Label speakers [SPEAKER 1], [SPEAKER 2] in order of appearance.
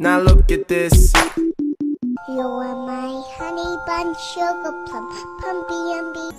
[SPEAKER 1] Now look at this.
[SPEAKER 2] You're my honey bun, sugar plum, pumpy umby.